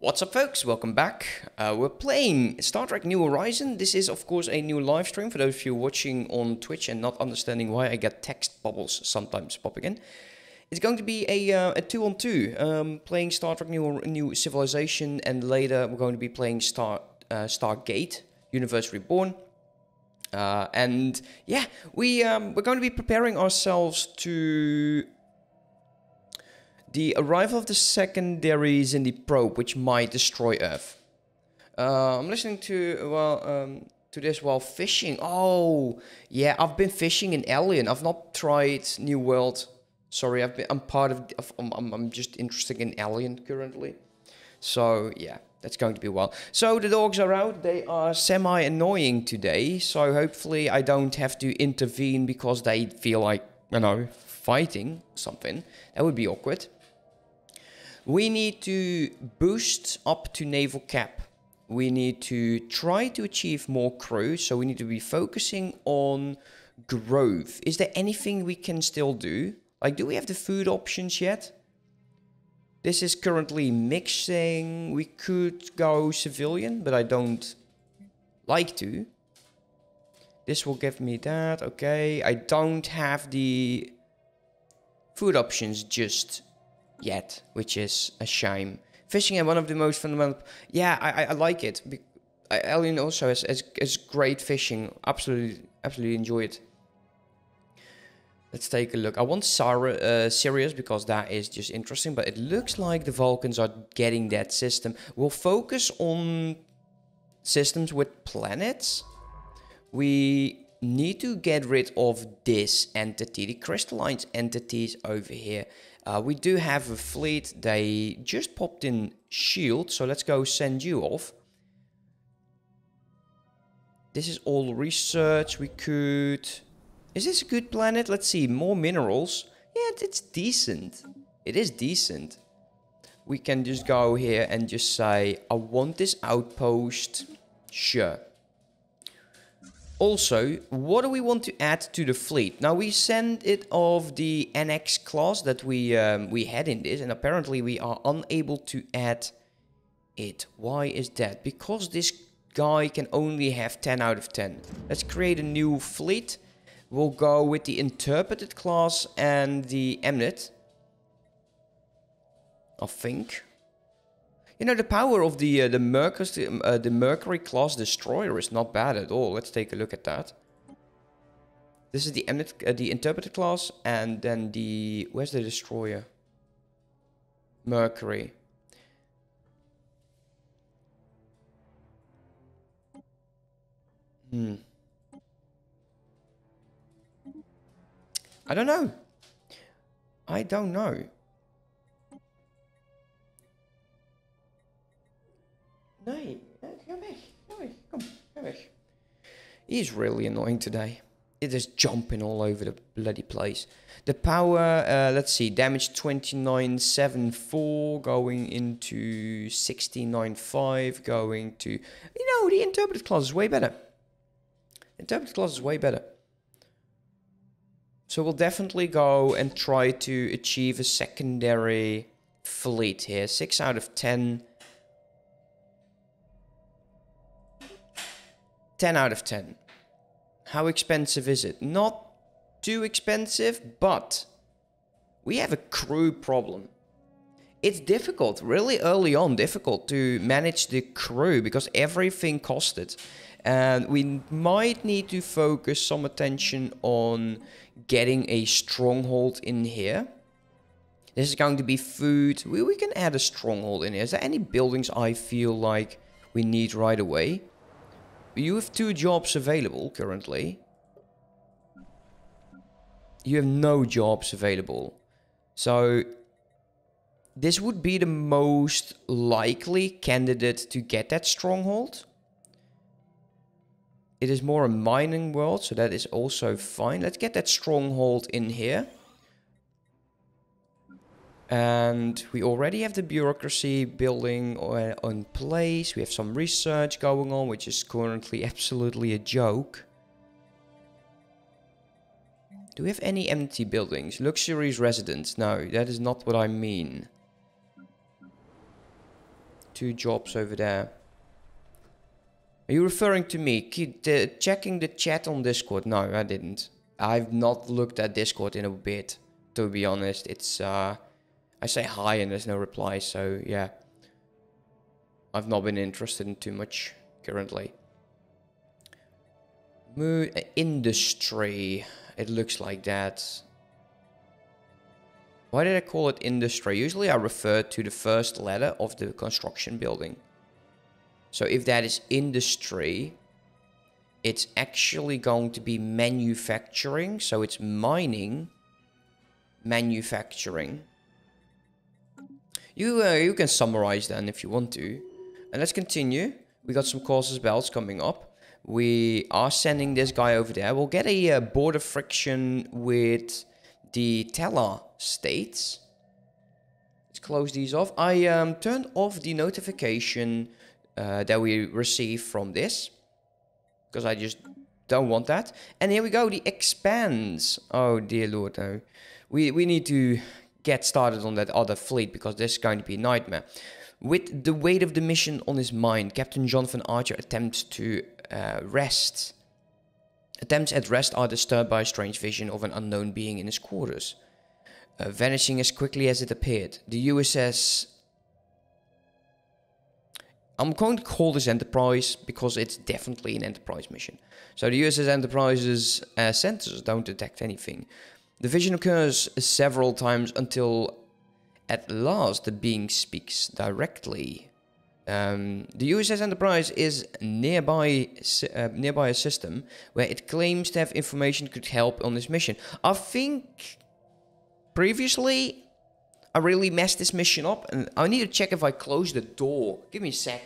What's up folks, welcome back. Uh, we're playing Star Trek New Horizon. This is of course a new live stream for those of you watching on Twitch and not understanding why I get text bubbles sometimes popping in. It's going to be a, uh, a two on two, um, playing Star Trek New, New Civilization and later we're going to be playing Star uh, Stargate, Universe Reborn. Uh, and yeah, we, um, we're going to be preparing ourselves to the arrival of the secondaries in the probe, which might destroy Earth. Uh, I'm listening to well um, to this while fishing. Oh, yeah, I've been fishing in Alien. I've not tried New World. Sorry, I've been. I'm part of. I'm. I'm, I'm just interested in Alien currently. So yeah, that's going to be well. So the dogs are out. They are semi annoying today. So hopefully I don't have to intervene because they feel like you know fighting something. That would be awkward. We need to boost up to naval cap. We need to try to achieve more crew. So we need to be focusing on growth. Is there anything we can still do? Like, do we have the food options yet? This is currently mixing. We could go civilian, but I don't like to. This will give me that. Okay. I don't have the food options just yet, which is a shame. Fishing is one of the most fundamental. Yeah, I, I like it. Alien also has, has great fishing. Absolutely, absolutely enjoy it. Let's take a look. I want Sar uh, Sirius because that is just interesting, but it looks like the Vulcans are getting that system. We'll focus on systems with planets. We need to get rid of this entity, the crystalline entities over here. Uh, we do have a fleet. They just popped in shield, so let's go send you off. This is all research. We could... Is this a good planet? Let's see. More minerals. Yeah, it's decent. It is decent. We can just go here and just say, I want this outpost. Sure. Also, what do we want to add to the fleet? Now we send it of the NX class that we um, we had in this, and apparently we are unable to add it. Why is that? Because this guy can only have 10 out of 10. Let's create a new fleet. We'll go with the interpreted class and the Emnet. I think. You know, the power of the uh, the Mercury uh, the Mercury class destroyer is not bad at all. Let's take a look at that. This is the uh, the interpreter class, and then the where's the destroyer? Mercury. Hmm. I don't know. I don't know. He's really annoying today. It is jumping all over the bloody place. The power, uh, let's see, damage 2974 going into 1695 going to... You know, the interpretive class is way better. Interpretive class is way better. So we'll definitely go and try to achieve a secondary fleet here. 6 out of 10 10 out of 10. How expensive is it? Not too expensive, but we have a crew problem. It's difficult, really early on, difficult to manage the crew because everything costed. And we might need to focus some attention on getting a stronghold in here. This is going to be food. We, we can add a stronghold in here. Is there any buildings I feel like we need right away? You have two jobs available currently. You have no jobs available. So this would be the most likely candidate to get that stronghold. It is more a mining world, so that is also fine. Let's get that stronghold in here. And we already have the bureaucracy building on place. We have some research going on, which is currently absolutely a joke. Do we have any empty buildings? Luxuries residence? No, that is not what I mean. two jobs over there. Are you referring to me? Keep the, checking the chat on Discord? No, I didn't. I've not looked at Discord in a bit, to be honest. It's, uh, I say hi and there's no reply, so yeah. I've not been interested in too much currently. Mood uh, industry. It looks like that. Why did I call it industry? Usually I refer to the first letter of the construction building. So if that is industry, it's actually going to be manufacturing. So it's mining, manufacturing. You, uh, you can summarize then if you want to. And let's continue. We got some casus bellis coming up. We are sending this guy over there. We'll get a uh, border friction with the Tellar states. Let's close these off. I um, turned off the notification uh, that we receive from this because I just don't want that. And here we go, the expanse. Oh dear lord, no. We, we need to get started on that other fleet because this is going to be a nightmare. With the weight of the mission on his mind, Captain Jonathan Archer attempts to uh, rest. Attempts at rest are disturbed by a strange vision of an unknown being in his quarters. Uh, vanishing as quickly as it appeared, the USS I'm going to call this Enterprise because it's definitely an Enterprise mission. So the USS Enterprise's uh, sensors don't detect anything. The vision occurs several times until at last the being speaks directly. Um, the USS Enterprise is nearby uh, nearby a system where it claims to have information could help on this mission. I think previously I really messed this mission up and I need to check if I close the door. Give me a sec.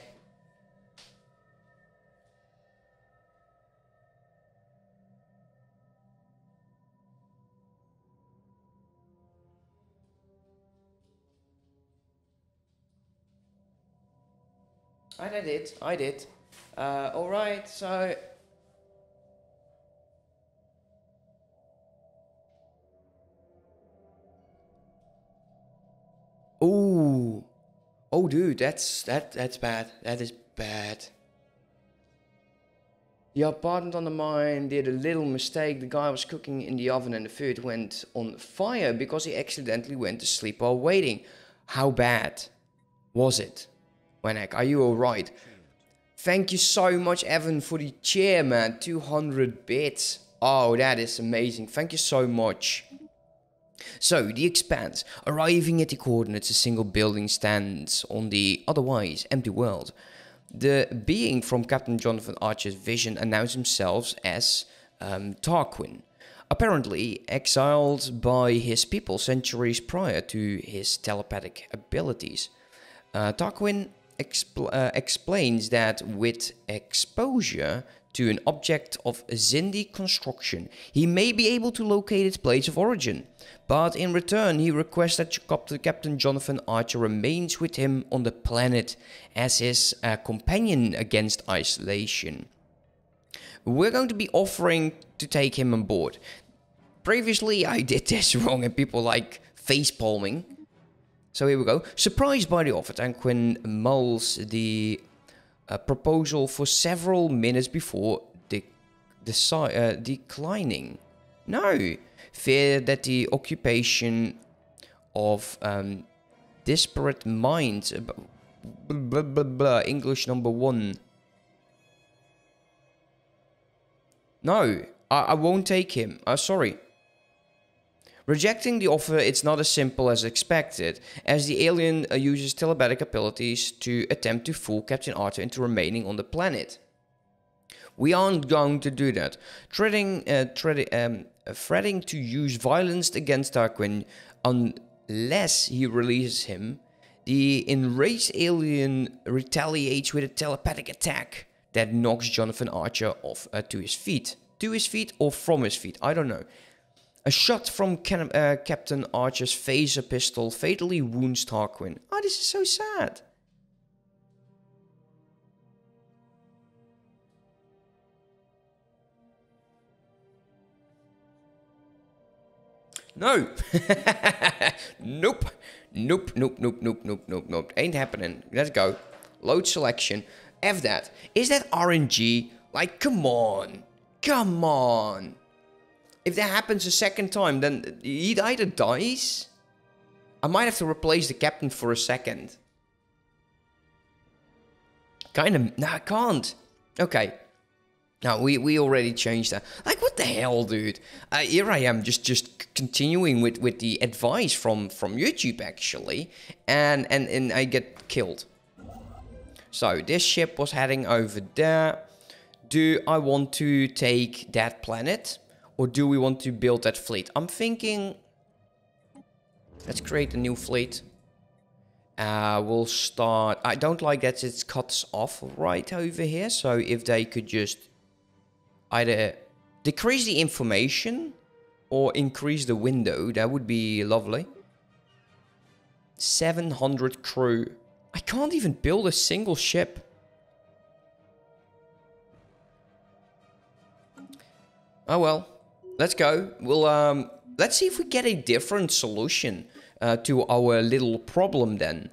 I did, it. I did. Uh, Alright, so Oh, oh, dude, that's that that's bad. That is bad. The apartment on the mine did a little mistake. The guy was cooking in the oven and the food went on fire because he accidentally went to sleep while waiting. How bad was it? Wenek, are you alright? Thank you so much, Evan, for the chair, man. 200 bits. Oh, that is amazing. Thank you so much. So, the expanse. Arriving at the coordinates, a single building stands on the otherwise empty world. The being from Captain Jonathan Archer's vision announced himself as um, Tarquin, apparently exiled by his people centuries prior to his telepathic abilities. Uh, Tarquin expl uh, explains that with exposure to an object of Xindi construction, he may be able to locate its place of origin. But in return, he requests that Captain Jonathan Archer remains with him on the planet as his uh, companion against isolation. We're going to be offering to take him on board. Previously, I did this wrong and people like face palming. So here we go. Surprised by the offer, Tarquin mulls the uh, proposal for several minutes before de uh, declining. No, fear that the occupation of um, disparate minds. Blah, blah, blah, English number one. No, I, I won't take him. Uh, sorry. Rejecting the offer, it's not as simple as expected, as the alien uh, uses telepathic abilities to attempt to fool Captain Archer into remaining on the planet. We aren't going to do that. Treading, uh, um, threatening to use violence against Tarquin unless he releases him, the enraged alien retaliates with a telepathic attack that knocks Jonathan Archer off uh, to his feet. To his feet or from his feet, I don't know. A shot from uh, Captain Archer's phaser pistol fatally wounds Tarquin. Oh, this is so sad. No. nope. Nope, nope, nope, nope, nope, nope, nope. Ain't happening. Let's go. Load selection. F that. Is that RNG? Like, come on. Come on. If that happens a second time, then he either dies. I might have to replace the captain for a second. Kind of. No, I can't. Okay. Now we we already changed that. Like what the hell, dude? Uh, here I am, just just continuing with with the advice from from YouTube actually, and and and I get killed. So this ship was heading over there. Do I want to take that planet, or do we want to build that fleet? I'm thinking. Let's create a new fleet. Uh, we'll start. I don't like that it cuts off right over here. So if they could just either decrease the information or increase the window, that would be lovely. 700 crew. I can't even build a single ship. Oh well, let's go. We'll um, let's see if we get a different solution uh, to our little problem then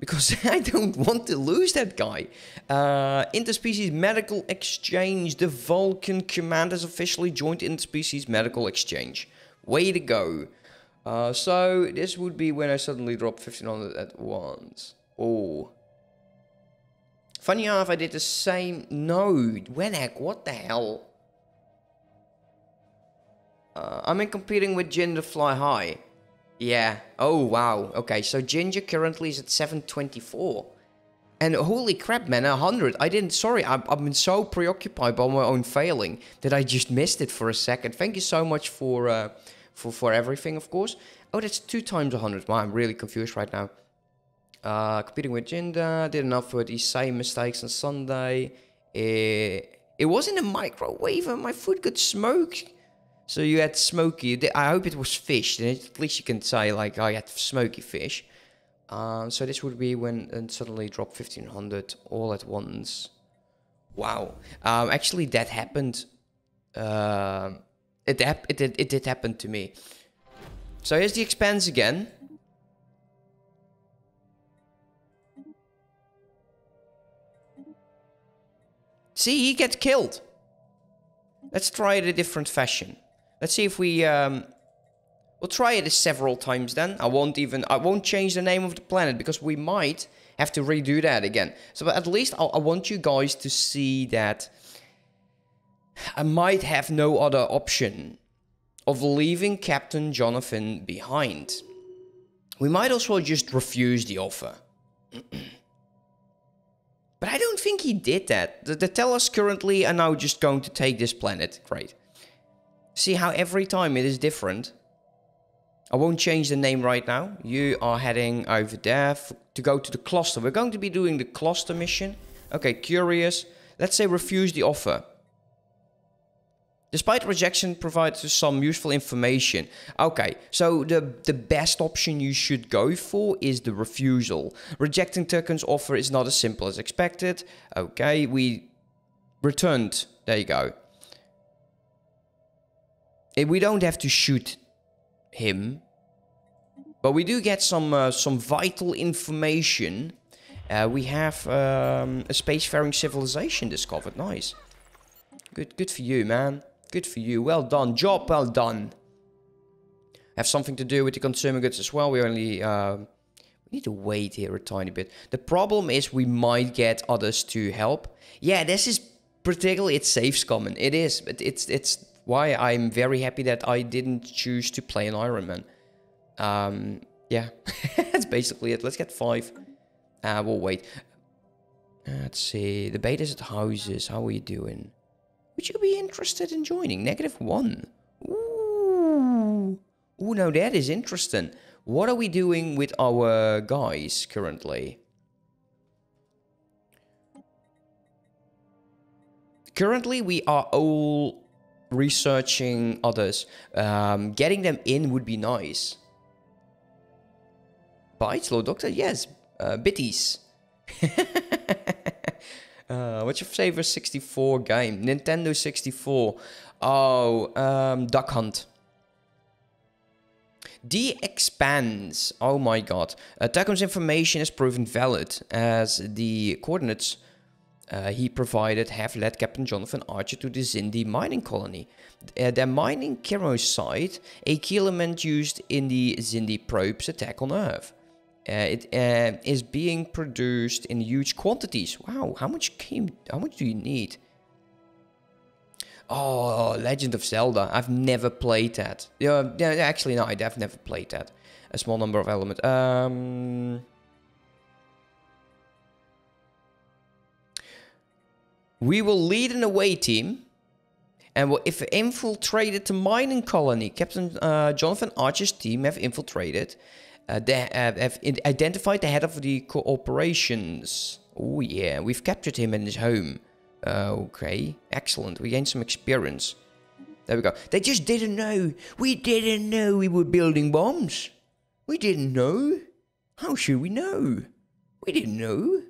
because I don't want to lose that guy. Uh, interspecies medical exchange. The Vulcan command has officially joined interspecies medical exchange. Way to go. Uh, so this would be when I suddenly drop 1500 at once. Oh. Funny enough, I did the same. No, Wenak, what the hell? Uh, I'm in competing with Jinder Fly High. Yeah. Oh, wow. Okay, so Ginger currently is at 724. And holy crap, man, 100. I didn't, sorry, I've, I've been so preoccupied by my own failing that I just missed it for a second. Thank you so much for, uh, for, for everything, of course. Oh, that's two times 100. Wow, I'm really confused right now. Uh, competing with Jinda, did enough for these same mistakes on Sunday. It, it was in a microwave and my food got smoked. So you had smoky. I hope it was fish. At least you can say like I had smoky fish. Um, so this would be when and suddenly drop 1500 all at once. Wow. Um, actually, that happened. Uh, it, hap it, it, it did happen to me. So here's the expanse again. See, he gets killed. Let's try it a different fashion. Let's see if we... Um, we'll try it several times then. I won't even... I won't change the name of the planet because we might have to redo that again. So at least I'll, I want you guys to see that I might have no other option of leaving Captain Jonathan behind. We might also just refuse the offer. but I don't think he did that. The, the Tellus currently are now just going to take this planet. Great. See how every time it is different? I won't change the name right now. You are heading over there to go to the cluster. We're going to be doing the cluster mission. Okay, curious. Let's say refuse the offer. Despite rejection provides some useful information. Okay, so the, the best option you should go for is the refusal. Rejecting Tarquin's offer is not as simple as expected. Okay, we returned. There you go. Eh, we don't have to shoot him, but we do get some uh, some vital information. Uh, we have um, a spacefaring civilization discovered. Nice. Good, good for you, man. Good for you. Well done. Job well done. Have something to do with the consumer goods as well. We only uh, we need to wait here a tiny bit. The problem is we might get others to help. Yeah, this is particularly it's safe common. It is, but it's it's why I'm very happy that I didn't choose to play an Iron Man. Um, yeah, that's basically it. Let's get five. Uh, we'll wait. Let's see. The betas at houses. How are you doing? Would you be interested in joining? Negative one. Ooh. Ooh, now that is interesting. What are we doing with our guys currently? Currently, we are all researching others. Um, getting them in would be nice. Bites, low doctor? Yes. Uh, bitties. uh, what's your favorite 64 game? Nintendo 64. Oh, um, Duck Hunt. The expanse. Oh my god. Uh, information is proven valid as the coordinates uh, he provided have led Captain Jonathan Archer to the Xindi mining colony. Uh, their mining site, a key element used in the Xindi probe's attack on Earth. Uh, it uh, is being produced in huge quantities. Wow, how much came? How much do you need? Oh, Legend of Zelda. I've never played that. Yeah actually, no, I've never played that. A small number of elements. Um, we will lead an away team. And if infiltrated the mining colony, Captain uh, Jonathan Archer's team have infiltrated. Uh, they have, have identified the head of the corporations. Oh yeah, we've captured him in his home. Uh, okay, excellent. We gained some experience. There we go. They just didn't know. We didn't know we were building bombs. We didn't know. How should we know? We didn't know.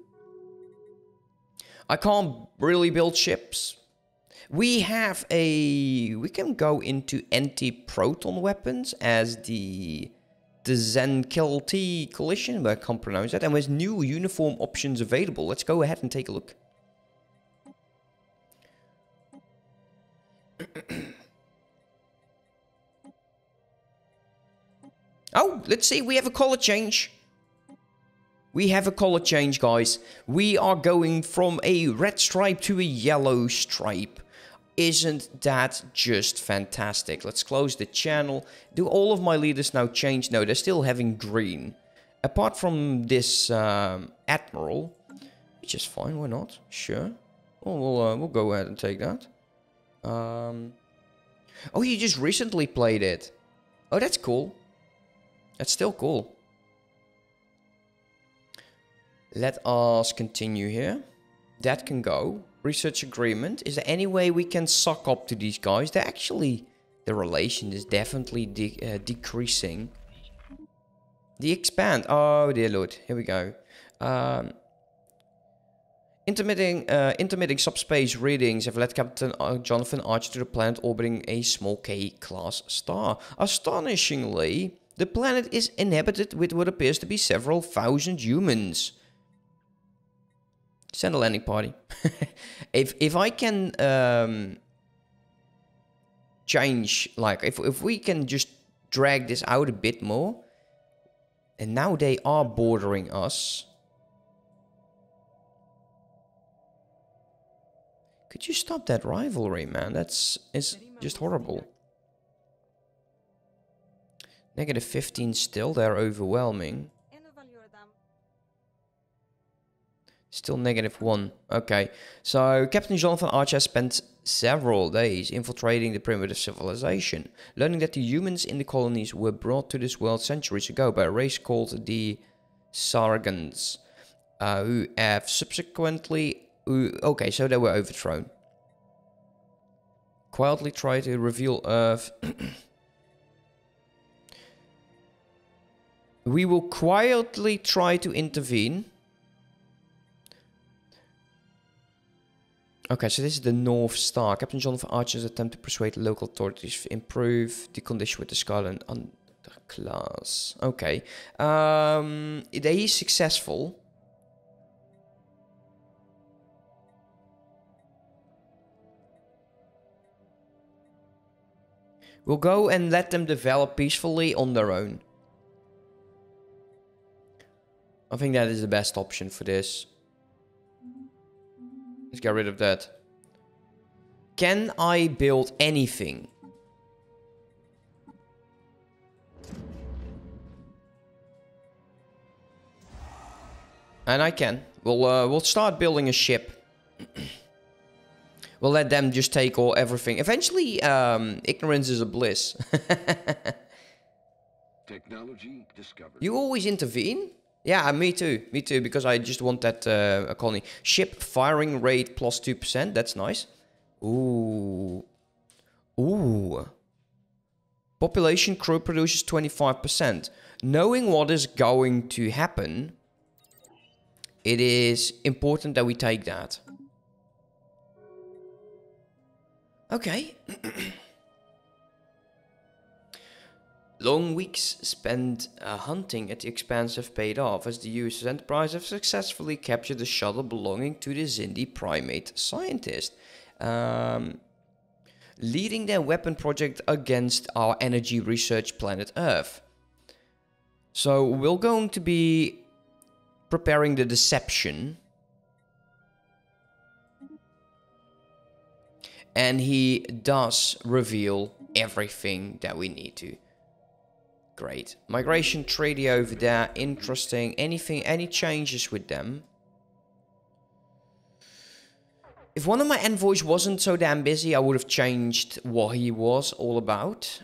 I can't really build ships. We have a... We can go into anti-proton weapons as the... The Zen Kill T collision, I can't pronounce that. And there's new uniform options available. Let's go ahead and take a look. oh, let's see. We have a color change. We have a color change, guys. We are going from a red stripe to a yellow stripe. Isn't that just fantastic? Let's close the channel. Do all of my leaders now change? No, they're still having green. Apart from this um, Admiral, which is fine, why not? Sure. Well, we'll, uh, we'll go ahead and take that. Um, oh, you just recently played it. Oh, that's cool. That's still cool. Let us continue here. That can go. Research agreement. Is there any way we can suck up to these guys? They're actually... The relation is definitely de uh, decreasing. The expand. Oh, dear lord. Here we go. Um, Intermitting, uh, intermitting subspace readings have led Captain uh, Jonathan Archer to the planet orbiting a small K-class star. Astonishingly, the planet is inhabited with what appears to be several thousand humans. Send a landing party. if if I can um, change, like if if we can just drag this out a bit more, and now they are bordering us. Could you stop that rivalry, man? That's it's just horrible. Negative 15 still, they're overwhelming. Still negative 1. Okay, so Captain Jonathan Archer spent several days infiltrating the primitive civilization, learning that the humans in the colonies were brought to this world centuries ago by a race called the Sargans, uh, who have subsequently okay, so they were overthrown. Quietly try to reveal Earth. we will quietly try to intervene. Okay, so this is the North Star. Captain Jonathan Archer's attempt to persuade local authorities to improve the condition with the Scarlet underclass. Okay. Um, they is successful. We'll go and let them develop peacefully on their own. I think that is the best option for this. Let's get rid of that. Can I build anything? And I can. We'll uh, we'll start building a ship. We'll let them just take all everything. Eventually, um, ignorance is a bliss. Technology discovered. You always intervene? Yeah, me too. Me too, because I just want that uh, colony. Ship firing rate plus 2%. That's nice. Ooh. Ooh. Population crew produces 25%. Knowing what is going to happen, it is important that we take that. Okay. Long weeks spent uh, hunting at the Expanse have paid off as the US Enterprise have successfully captured the shuttle belonging to the Xindi primate scientist, um, leading their weapon project against our energy research planet Earth. So we're going to be preparing the deception. And he does reveal everything that we need to. Great. Migration treaty over there. Interesting. Anything, any changes with them? If one of my envoys wasn't so damn busy, I would have changed what he was all about.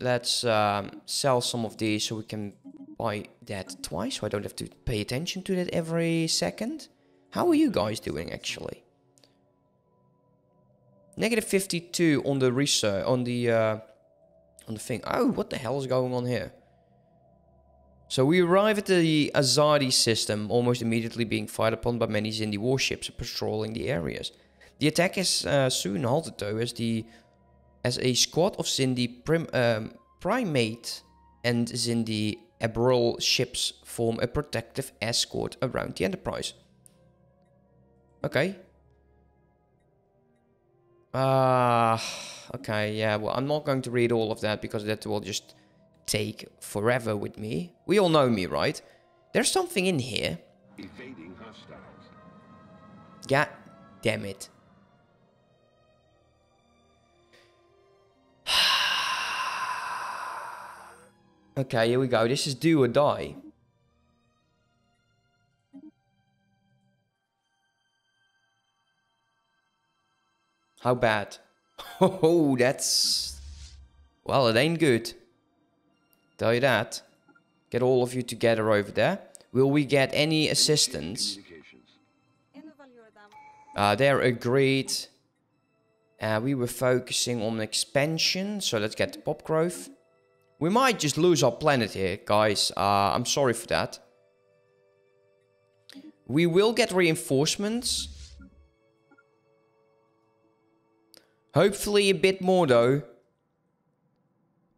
Let's um, sell some of these so we can buy that twice, so I don't have to pay attention to that every second. How are you guys doing, actually? Negative 52 on the research, on the, uh, on the thing. Oh, what the hell is going on here? So we arrive at the Azati system, almost immediately being fired upon by many Xindi warships patrolling the areas. The attack is uh, soon halted though, as the as a squad of Xindi prim, um, primate and Xindi Arboreal ships form a protective escort around the Enterprise. Okay. Ah, uh, okay, yeah, well, I'm not going to read all of that because that will just take forever with me. We all know me, right? There's something in here. Evading hostiles. God damn it. Okay, here we go. This is do or die. How bad? Oh, that's... Well, it ain't good. Tell you that. Get all of you together over there. Will we get any assistance? Uh, they're agreed. Uh, we were focusing on expansion, so let's get the pop growth. We might just lose our planet here, guys. Uh, I'm sorry for that. We will get reinforcements. Hopefully a bit more though.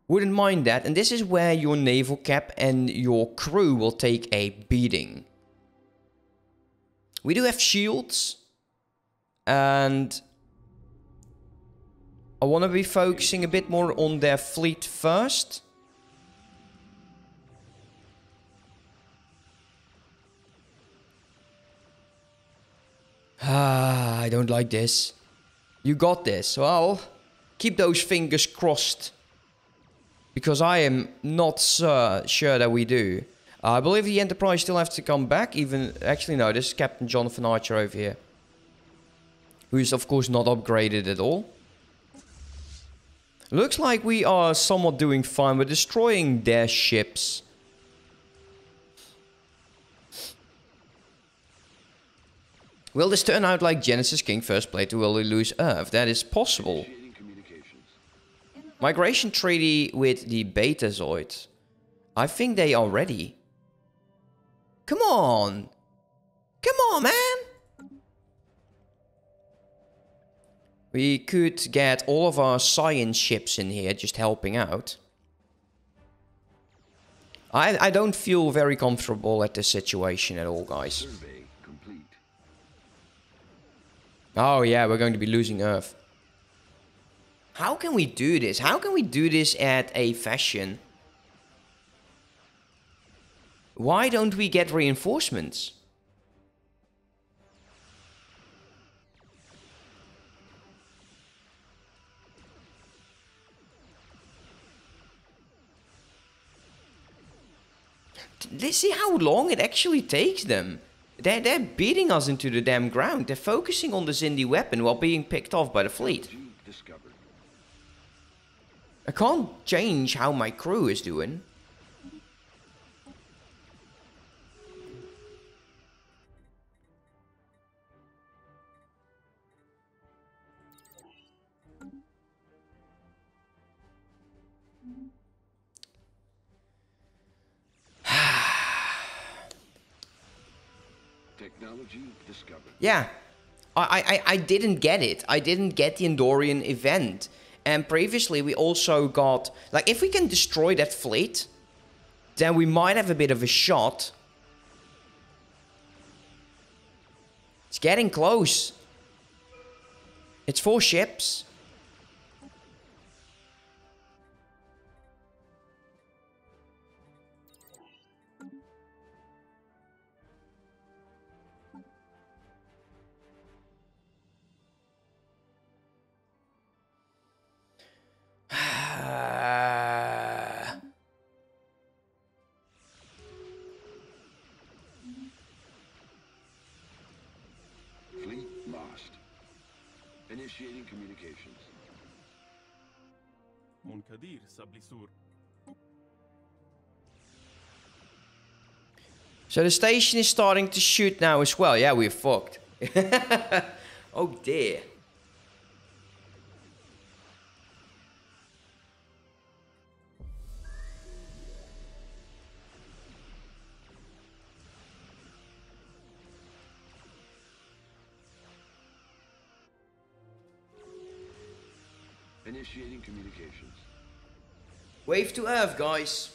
Wouldn't mind that. And this is where your naval cap and your crew will take a beating. We do have shields. And I want to be focusing a bit more on their fleet first. Ah, I don't like this. You got this. Well, keep those fingers crossed. Because I am not uh, sure that we do. Uh, I believe the Enterprise still have to come back. Even Actually, no, this is Captain Jonathan Archer over here. Who is, of course, not upgraded at all. Looks like we are somewhat doing fine. We're destroying their ships. Will this turn out like Genesis King first played to Will We Lose Earth? That is possible. Migration treaty with the Betazoid. I think they are ready. Come on! Come on, man! We could get all of our science ships in here just helping out. I, I don't feel very comfortable at this situation at all, guys. Oh yeah, we're going to be losing Earth. How can we do this? How can we do this at a fashion? Why don't we get reinforcements? Let's see how long it actually takes them. They're, they're beating us into the damn ground. They're focusing on the Xindi weapon while being picked off by the fleet. I can't change how my crew is doing. Yeah. I, I, I didn't get it. I didn't get the Andorian event. And previously we also got... Like, if we can destroy that fleet, then we might have a bit of a shot. It's getting close. It's four ships. Initiating communications. Munkadir Sablisur. So the station is starting to shoot now as well. Yeah, we're fucked. oh dear. Communications. Wave to Earth, guys.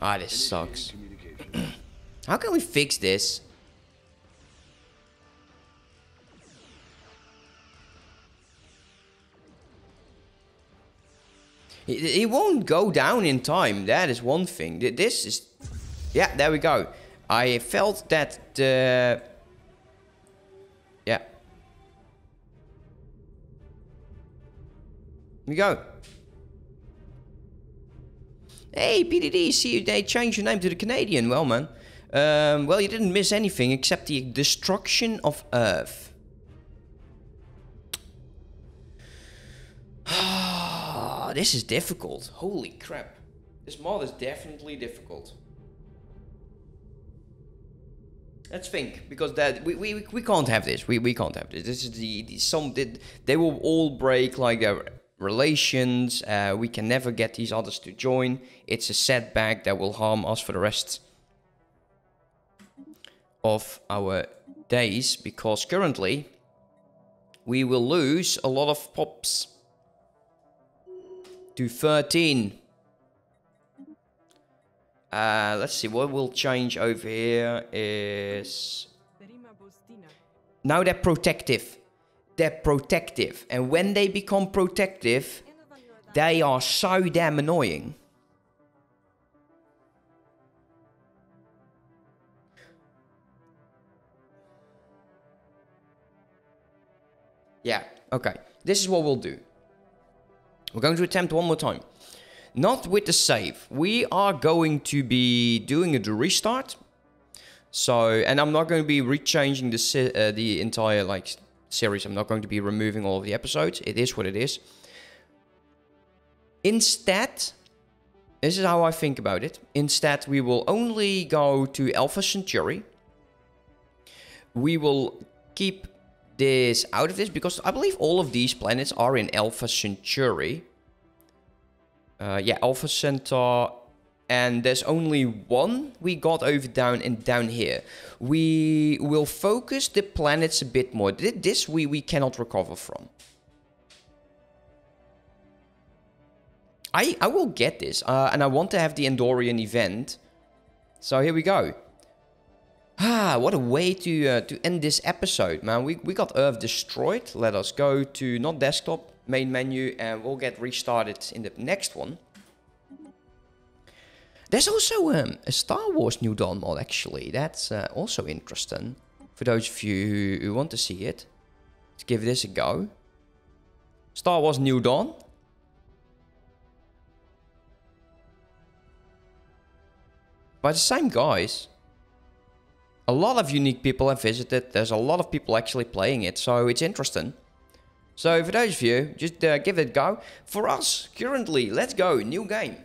Ah, this sucks. How can we fix this? It, it won't go down in time. That is one thing. This is... Yeah, there we go. I felt that the... Yeah. Here we go. Hey, PDD, see they changed your name to the Canadian. Well, man. Um, well, you didn't miss anything except the destruction of Earth. this is difficult. Holy crap. This mod is definitely difficult. Let's think, because that we, we, we can't have this. We, we can't have this. This is the, the some did they will all break like their relations. Uh, we can never get these others to join. It's a setback that will harm us for the rest of our days because currently we will lose a lot of pops to 13. Uh, let's see, what will change over here is... Now they're protective. They're protective. And when they become protective, they are so damn annoying. Yeah, okay. This is what we'll do. We're going to attempt one more time. Not with the save. We are going to be doing a restart. So, and I'm not going to be rechanging the uh, the entire like series. I'm not going to be removing all of the episodes. It is what it is. Instead, this is how I think about it. Instead, we will only go to Alpha Centauri. We will keep this out of this because I believe all of these planets are in Alpha Centauri. Uh, yeah, Alpha Centaur. And there's only one we got over down and down here. We will focus the planets a bit more. Th- This we, we cannot recover from. I, I will get this. Uh, and I want to have the Andorian event. So here we go. Ah, what a way to uh, to end this episode, man. We, we got Earth destroyed. Let us go to not desktop, main menu, and we'll get restarted in the next one. There's also um, a Star Wars New Dawn mod, actually. That's uh, also interesting. For those of you who, want to see it, give this a go. Star Wars New Dawn. By the same guys. a lot of unique people have visited. There's a lot of people actually playing it, so it's interesting. So for those of you, just uh, give it a go. For us, currently, let's go, new game.